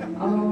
So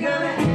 gonna